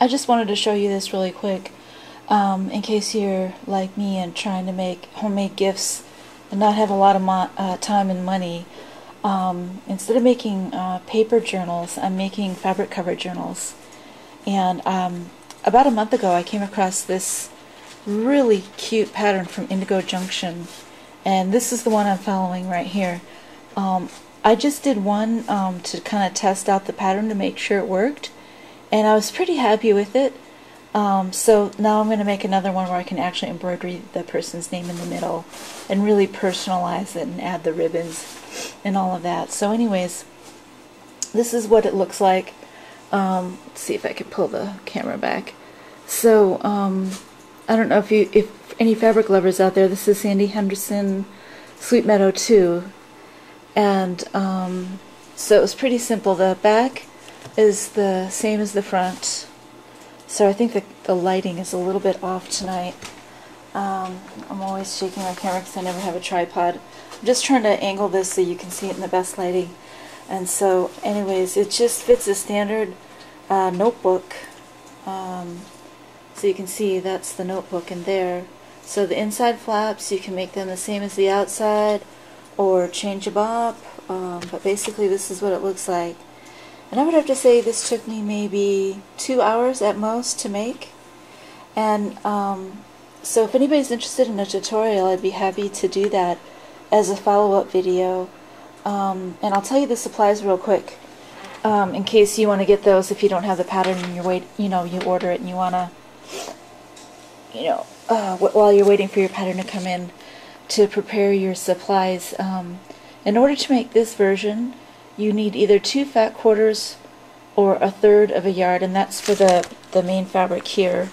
I just wanted to show you this really quick um, in case you're like me and trying to make homemade gifts and not have a lot of uh, time and money. Um, instead of making uh, paper journals, I'm making fabric cover journals. And um, about a month ago, I came across this really cute pattern from Indigo Junction. And this is the one I'm following right here. Um, I just did one um, to kind of test out the pattern to make sure it worked. And I was pretty happy with it. Um, so now I'm going to make another one where I can actually embroider the person's name in the middle and really personalize it and add the ribbons and all of that. So anyways, this is what it looks like. Um, let's see if I can pull the camera back. So um, I don't know if you if any fabric lovers out there. This is Sandi Henderson Sweet Meadow 2. And um, so it was pretty simple. The back is the same as the front. So I think the, the lighting is a little bit off tonight. Um, I'm always shaking my camera because I never have a tripod. I'm just trying to angle this so you can see it in the best lighting. And so anyways, it just fits a standard uh, notebook. Um, so you can see that's the notebook in there. So the inside flaps, you can make them the same as the outside or change them up. Um, but basically this is what it looks like. And I would have to say this took me maybe two hours at most to make. And um, so if anybody's interested in a tutorial, I'd be happy to do that as a follow-up video. Um, and I'll tell you the supplies real quick. Um, in case you want to get those if you don't have the pattern and you wait, you know, you order it and you want to, you know, uh, while you're waiting for your pattern to come in to prepare your supplies. Um, in order to make this version, you need either two fat quarters or a third of a yard, and that's for the, the main fabric here.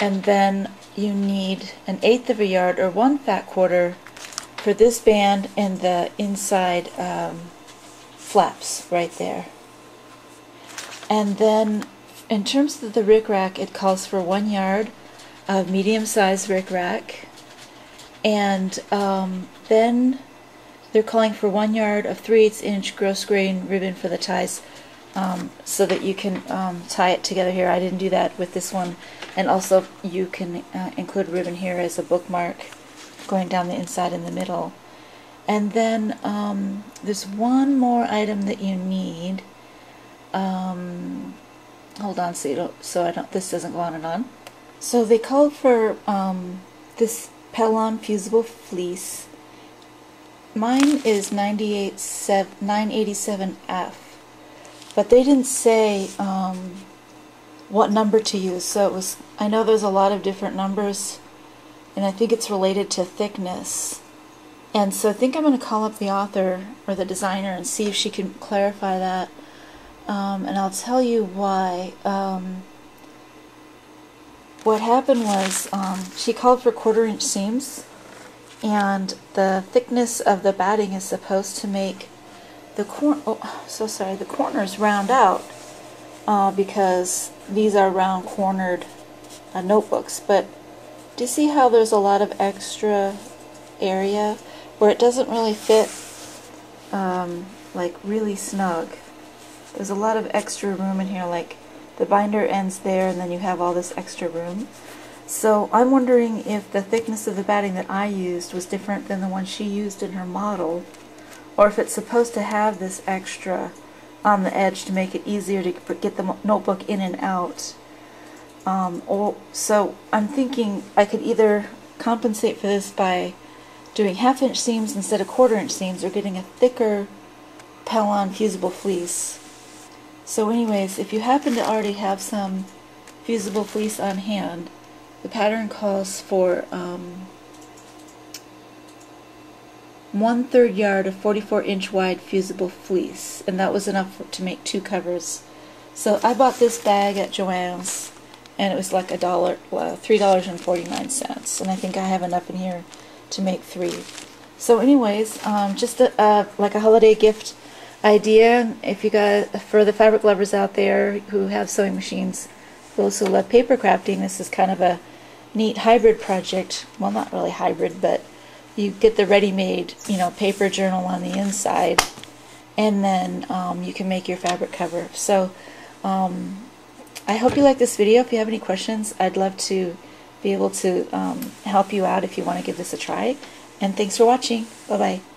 And then you need an eighth of a yard or one fat quarter for this band and the inside um, flaps right there. And then in terms of the rickrack, it calls for one yard of medium-sized rickrack and um, then they're calling for one yard of 3 8 inch grosgrain ribbon for the ties um, so that you can um, tie it together here. I didn't do that with this one. And also you can uh, include ribbon here as a bookmark going down the inside in the middle. And then um, there's one more item that you need. Um, hold on so, you don't, so I don't, this doesn't go on and on. So they called for um, this Pellon fusible fleece. Mine is 987F, but they didn't say um, what number to use. So it was. I know there's a lot of different numbers, and I think it's related to thickness. And so I think I'm going to call up the author or the designer and see if she can clarify that. Um, and I'll tell you why. Um, what happened was um, she called for quarter inch seams and the thickness of the batting is supposed to make the cor oh, so sorry the corners round out uh, because these are round cornered uh, notebooks but do you see how there's a lot of extra area where it doesn't really fit um, like really snug there's a lot of extra room in here like the binder ends there and then you have all this extra room. So I'm wondering if the thickness of the batting that I used was different than the one she used in her model or if it's supposed to have this extra on the edge to make it easier to get the notebook in and out. Um, or, so I'm thinking I could either compensate for this by doing half inch seams instead of quarter inch seams or getting a thicker Pellon fusible fleece so anyways, if you happen to already have some fusible fleece on hand, the pattern calls for um, one third yard of 44 inch wide fusible fleece and that was enough to make two covers. So I bought this bag at Joann's and it was like a dollar three dollars and 49 cents and I think I have enough in here to make three. So anyways um, just a, like a holiday gift idea. If you got for the fabric lovers out there who have sewing machines those who love paper crafting this is kind of a neat hybrid project well not really hybrid but you get the ready-made you know paper journal on the inside and then um, you can make your fabric cover so um, I hope you like this video. If you have any questions, I'd love to be able to um, help you out if you want to give this a try. And thanks for watching. Bye bye.